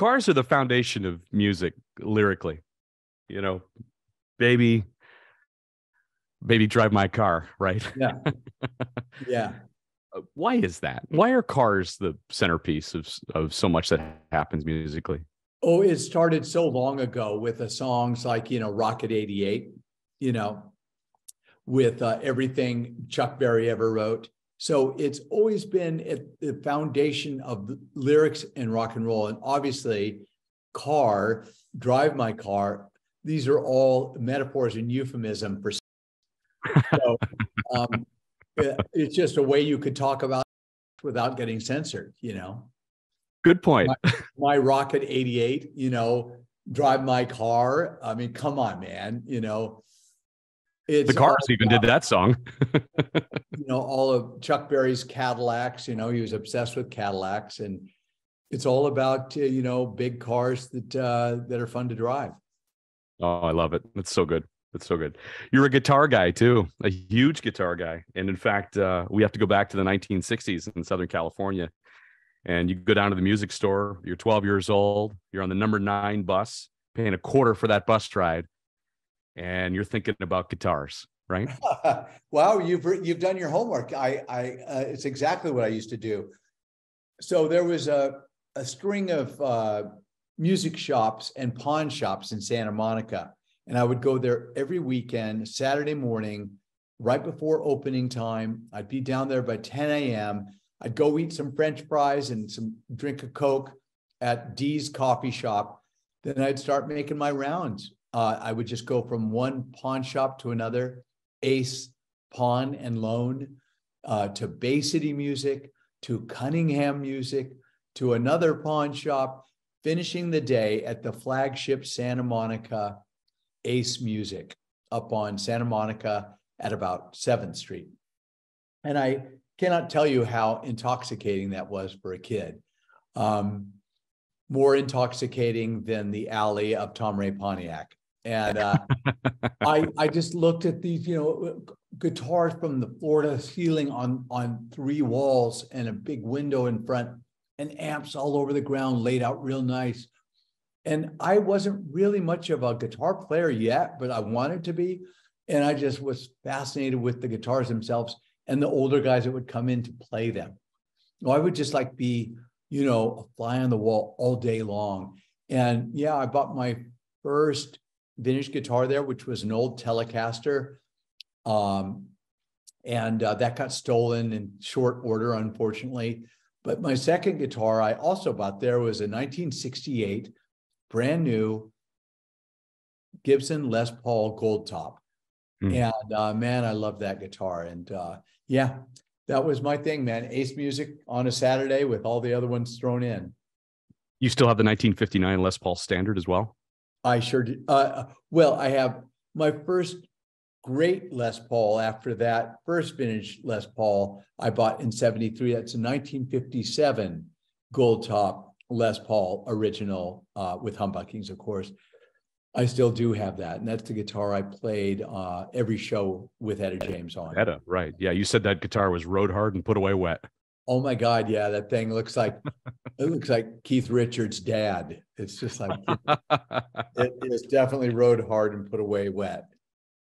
cars are the foundation of music lyrically. You know, baby, baby, drive my car, right? Yeah. yeah. Uh, why is that? Why are cars the centerpiece of of so much that happens musically? Oh, it started so long ago with the songs like you know Rocket '88, you know, with uh, everything Chuck Berry ever wrote. So it's always been at the foundation of the lyrics and rock and roll, and obviously, car, drive my car. These are all metaphors and euphemism for. So, um, it's just a way you could talk about without getting censored, you know. Good point. My, my Rocket 88, you know, drive my car. I mean, come on, man, you know. It's the Cars even did that song. you know, all of Chuck Berry's Cadillacs, you know, he was obsessed with Cadillacs and it's all about uh, you know big cars that uh, that are fun to drive. Oh, I love it. That's so good. That's so good. You're a guitar guy too, a huge guitar guy. And in fact, uh, we have to go back to the 1960s in Southern California. And you go down to the music store, you're 12 years old, you're on the number nine bus, paying a quarter for that bus ride, and you're thinking about guitars, right? wow, you've you've done your homework. I, I, uh, it's exactly what I used to do. So there was a a string of uh, music shops and pawn shops in Santa Monica and I would go there every weekend, Saturday morning, right before opening time. I'd be down there by 10 a.m. I'd go eat some French fries and some drink a Coke at Dee's coffee shop. Then I'd start making my rounds. Uh, I would just go from one pawn shop to another, Ace Pawn and Loan, uh, to Bay City Music, to Cunningham Music, to another pawn shop, finishing the day at the flagship Santa Monica Ace Music up on Santa Monica at about 7th Street. And I cannot tell you how intoxicating that was for a kid. Um, more intoxicating than the alley of Tom Ray Pontiac. And uh, I, I just looked at these, you know, guitars from the the ceiling on, on three walls and a big window in front and amps all over the ground laid out real nice. And I wasn't really much of a guitar player yet, but I wanted to be. And I just was fascinated with the guitars themselves and the older guys that would come in to play them. I would just like be, you know, a fly on the wall all day long. And yeah, I bought my first vintage guitar there, which was an old Telecaster. Um, and uh, that got stolen in short order, unfortunately. But my second guitar I also bought there was a 1968 brand new Gibson Les Paul Gold Top. Mm. And uh, man, I love that guitar. And uh, yeah, that was my thing, man. Ace music on a Saturday with all the other ones thrown in. You still have the 1959 Les Paul Standard as well? I sure did. Uh, well, I have my first great Les Paul after that first vintage Les Paul I bought in 73. That's a 1957 gold top Les Paul original uh, with humbuckings, of course. I still do have that, and that's the guitar I played uh, every show with Etta James on. Etta, right? Yeah, you said that guitar was road hard and put away wet. Oh my God, yeah, that thing looks like it looks like Keith Richards' dad. It's just like it it is definitely rode hard and put away wet.